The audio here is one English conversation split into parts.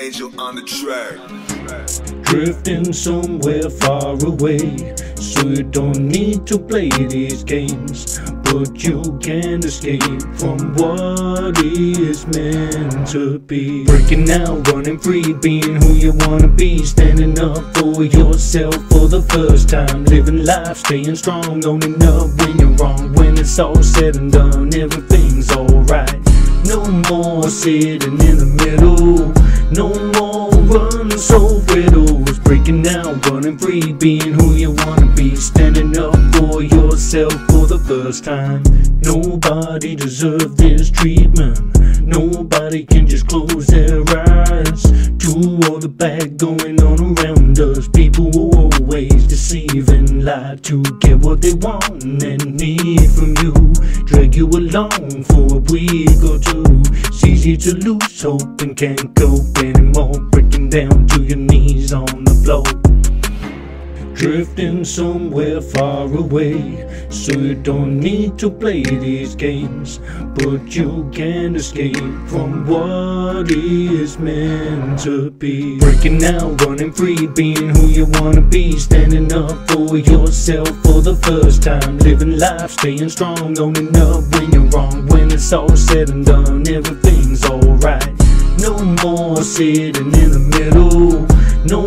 Angel on the track. Drifting somewhere far away, so you don't need to play these games. But you can't escape from what is meant to be. Breaking out, running free, being who you wanna be. Standing up for yourself for the first time. Living life, staying strong, owning up when you're wrong. When it's all said and done, everything's alright. No more sitting in the middle. No more running so riddles. Breaking out, running free, being who you wanna be. Standing up for yourself for the first time. Nobody deserves this treatment. Nobody can just close their eyes to all the bad going on around us. People always deceive and lie to get what they want and need from you. You along for a week or two. It's easy to lose hope and can't cope anymore. Breaking down to your knees on the floor. Drifting somewhere far away, so you don't need to play these games. But you can't escape from what is meant to be. Breaking out, running free, being who you wanna be. Standing up for yourself for the first time. Living life, staying strong, owning up when you're wrong. When it's all said and done, everything's alright. No more sitting in the middle. No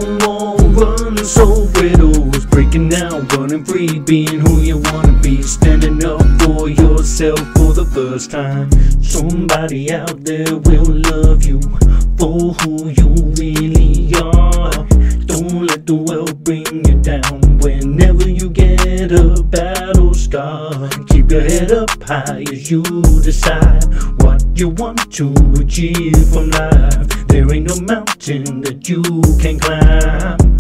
more running so riddles. Breaking out, running free, being who you wanna be. Standing up for yourself for the first time. Somebody out there will love you for who you really are. Don't let the world bring you down whenever you get a battle scar. Keep your head up high as you decide what you want to achieve from life. There ain't no mountain that you can climb.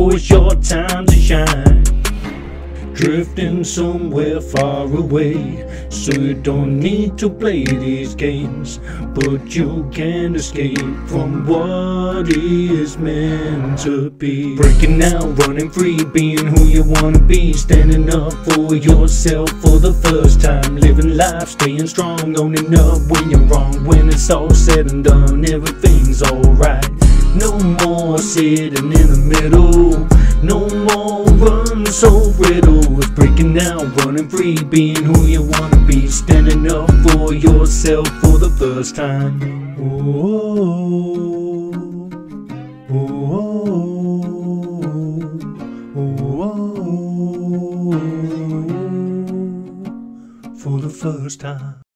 It's your time to shine. Drifting somewhere far away, so you don't need to play these games. But you can't escape from what is meant to be. Breaking out, running free, being who you wanna be. Standing up for yourself for the first time. Living life, staying strong, owning up when you're wrong. When it's all said and done, everything's alright. No more sitting in the middle. No more running so riddles. Breaking out, running free, being who you wanna be. Standing up for yourself for the first time. Ooh, ooh, ooh, ooh, for the first time.